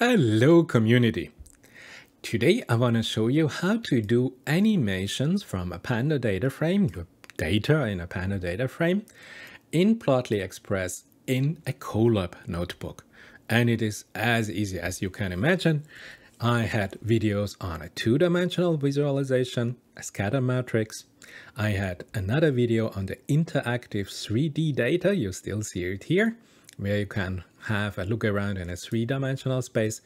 Hello community! Today I want to show you how to do animations from a Panda data frame, your data in a Panda data frame, in Plotly Express in a Colab notebook. And it is as easy as you can imagine. I had videos on a two-dimensional visualization, a scatter matrix. I had another video on the interactive 3D data, you still see it here, where you can have a look around in a three-dimensional space.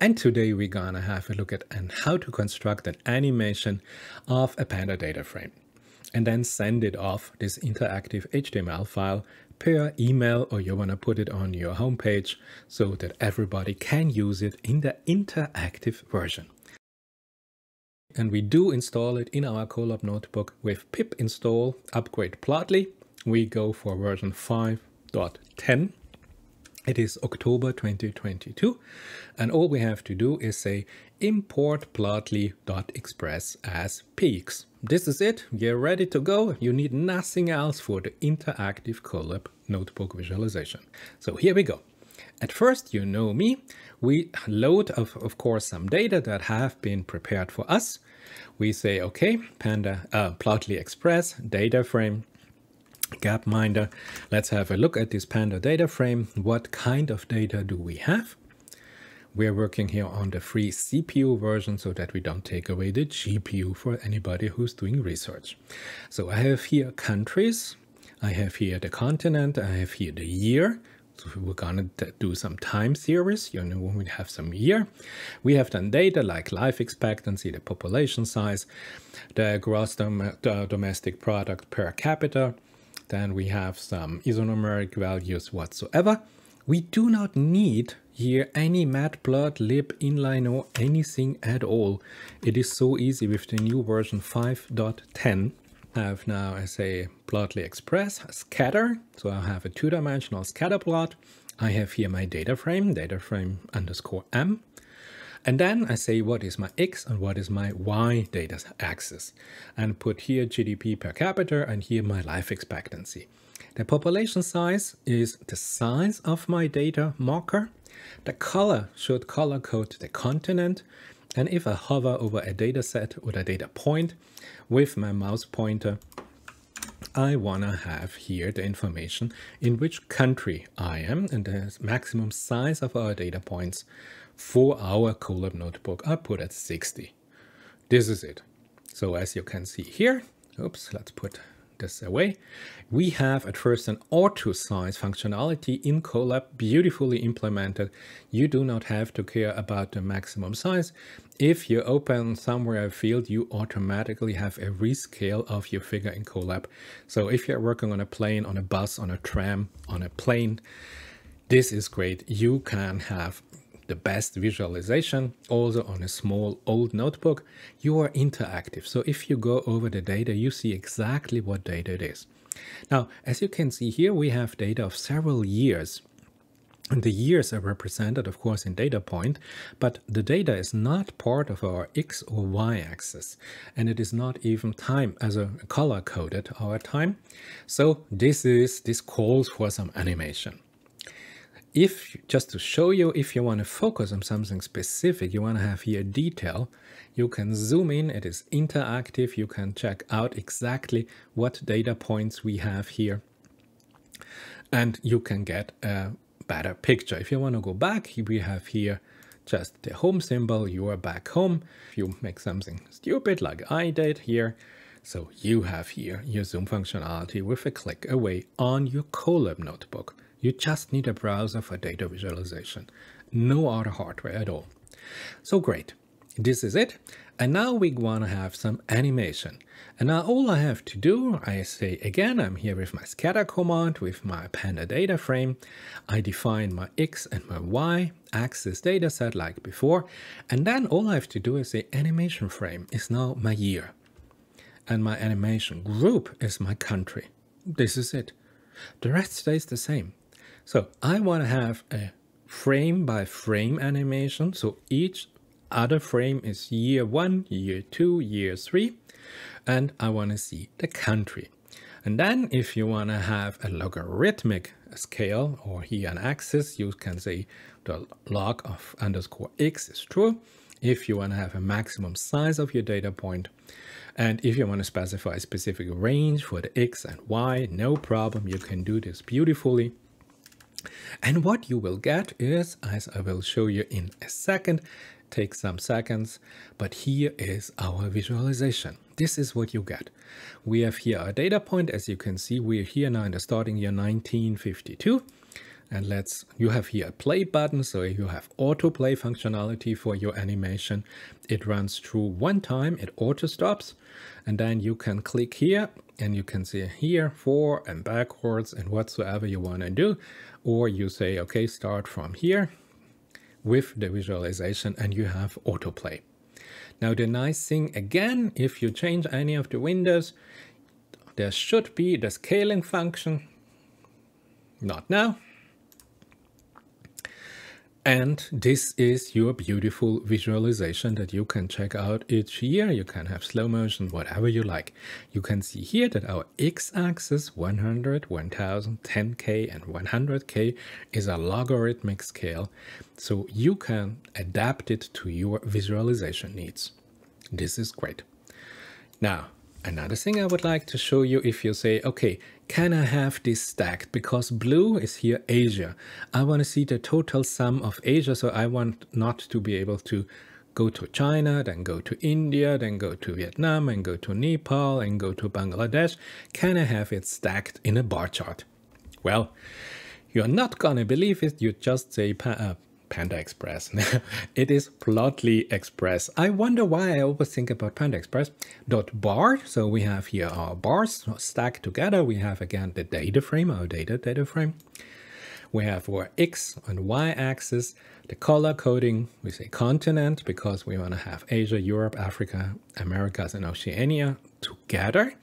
And today we're gonna have a look at and how to construct an animation of a Panda data frame and then send it off this interactive HTML file per email or you want to put it on your homepage so that everybody can use it in the interactive version. And we do install it in our Colab notebook with pip install upgrade plotly. We go for version 5.10 it is October 2022 and all we have to do is say import plotly.express as px. This is it, you're ready to go. You need nothing else for the interactive Colab notebook visualization. So here we go. At first, you know me, we load of, of course some data that have been prepared for us. We say, okay, Panda uh, Plotly Express data frame Gapminder. Let's have a look at this Panda data frame. What kind of data do we have? We're working here on the free CPU version so that we don't take away the GPU for anybody who's doing research. So I have here countries, I have here the continent, I have here the year. So we're gonna do some time series, you know, we have some year. We have done data like life expectancy, the population size, the gross dom domestic product per capita, then we have some isonumeric values whatsoever. We do not need here any matplotlib inline or anything at all. It is so easy with the new version 5.10. I have now as a plotly express scatter. So I have a two-dimensional scatter plot. I have here my data frame, data frame underscore m. And then I say what is my X and what is my Y data axis and put here GDP per capita and here my life expectancy. The population size is the size of my data marker. The color should color code the continent. And if I hover over a data set or a data point with my mouse pointer, I want to have here the information in which country I am and the maximum size of our data points for our Colab notebook, I put at 60. This is it. So as you can see here, oops, let's put this away. We have at first an auto size functionality in Colab beautifully implemented. You do not have to care about the maximum size. If you open somewhere a field, you automatically have a rescale of your figure in Colab. So if you're working on a plane, on a bus, on a tram, on a plane, this is great. You can have the best visualization also on a small old notebook you are interactive. So if you go over the data you see exactly what data it is. Now as you can see here we have data of several years. And the years are represented, of course, in data point, but the data is not part of our X or Y axis, and it is not even time as a color coded our time. So this is, this calls for some animation if just to show you if you want to focus on something specific you want to have here detail you can zoom in it is interactive you can check out exactly what data points we have here. And you can get a better picture. If you want to go back we have here just the home symbol you are back home. If you make something stupid like i did here so you have here your zoom functionality with a click away on your colab notebook you just need a browser for data visualization. No other hardware at all. So great. This is it. And now we want to have some animation. And now all I have to do, I say again, I'm here with my scatter command with my panda data frame. I define my X and my Y axis data set like before. And then all I have to do is say animation frame is now my year. And my animation group is my country. This is it. The rest stays the same. So I want to have a frame by frame animation. So each other frame is year one, year two, year three, and I want to see the country. And then if you want to have a logarithmic scale or here an axis, you can say the log of underscore x is true. If you want to have a maximum size of your data point, and if you want to specify a specific range for the x and y, no problem, you can do this beautifully. And what you will get is, as I will show you in a second, take some seconds, but here is our visualization. This is what you get. We have here a data point. As you can see, we're here now in the starting year 1952. And let's, you have here a play button. So you have autoplay functionality for your animation. It runs through one time, it auto stops. And then you can click here and you can see here forward and backwards and whatsoever you want to do. Or you say, okay, start from here with the visualization and you have autoplay. Now the nice thing again, if you change any of the windows, there should be the scaling function. Not now. And this is your beautiful visualization that you can check out each year. You can have slow motion, whatever you like. You can see here that our x-axis 100, 1000, 10k and 100k is a logarithmic scale. So you can adapt it to your visualization needs. This is great. Now, Another thing I would like to show you if you say, okay, can I have this stacked? Because blue is here Asia. I want to see the total sum of Asia, so I want not to be able to go to China, then go to India, then go to Vietnam, and go to Nepal, and go to Bangladesh. Can I have it stacked in a bar chart? Well, you're not gonna believe it, you just say uh, Panda Express. it is Plotly Express. I wonder why I always think about Panda Express. Dot bar. So we have here our bars stacked together. We have again the data frame, our data data frame. We have our X and Y axis, the color coding, we say continent because we want to have Asia, Europe, Africa, Americas, and Oceania together.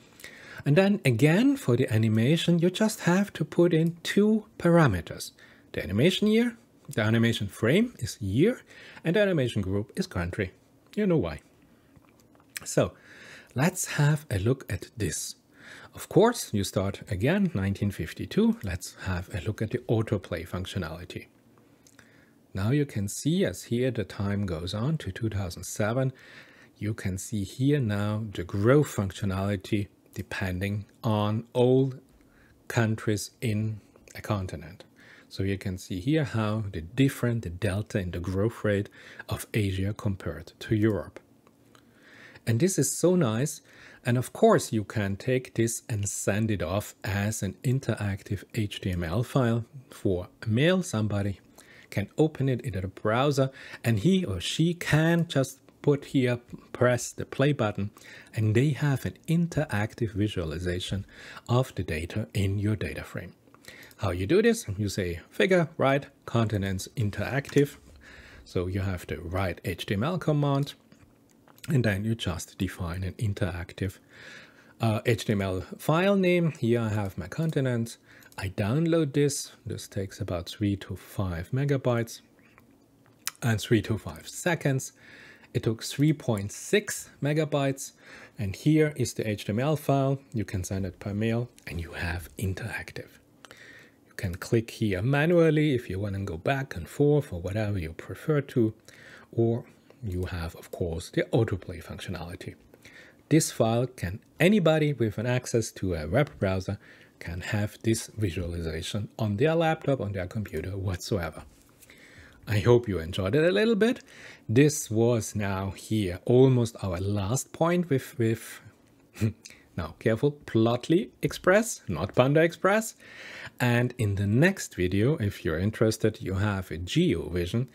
And then again, for the animation, you just have to put in two parameters. The animation year the animation frame is year and the animation group is country. You know why. So let's have a look at this. Of course, you start again 1952. Let's have a look at the autoplay functionality. Now you can see as here the time goes on to 2007, you can see here now the growth functionality depending on all countries in a continent. So you can see here how the different, the delta in the growth rate of Asia compared to Europe. And this is so nice. And of course, you can take this and send it off as an interactive HTML file for mail. Somebody can open it in a browser and he or she can just put here, press the play button, and they have an interactive visualization of the data in your data frame. How you do this? You say figure write continents interactive. So you have the write HTML command and then you just define an interactive uh, HTML file name. Here I have my continents. I download this. This takes about three to five megabytes and three to five seconds. It took 3.6 megabytes. And here is the HTML file. You can send it per mail and you have interactive. Can click here manually if you want to go back and forth or whatever you prefer to, or you have, of course, the autoplay functionality. This file can anybody with an access to a web browser can have this visualization on their laptop, on their computer, whatsoever. I hope you enjoyed it a little bit. This was now here almost our last point with, with Now, careful, Plotly Express, not Panda Express. And in the next video, if you're interested, you have a GeoVision.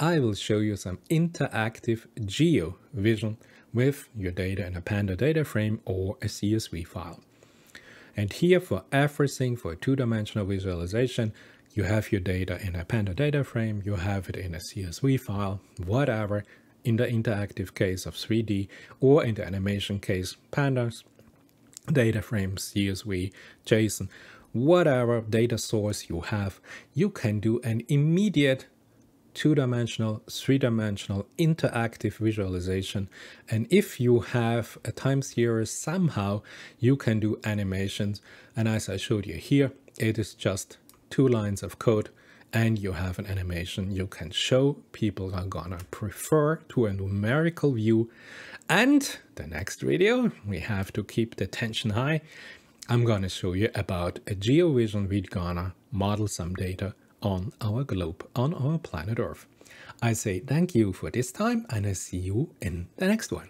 I will show you some interactive GeoVision with your data in a Panda data frame or a CSV file. And here for everything for two-dimensional visualization, you have your data in a Panda data frame, you have it in a CSV file, whatever, in the interactive case of 3D or in the animation case pandas data frames, CSV, JSON, whatever data source you have, you can do an immediate two-dimensional, three-dimensional interactive visualization. And if you have a time series, somehow you can do animations. And as I showed you here, it is just two lines of code and you have an animation you can show people are gonna prefer to a numerical view. And the next video, we have to keep the tension high. I'm gonna show you about a GeoVision we're gonna model some data on our globe, on our planet Earth. I say thank you for this time and I see you in the next one.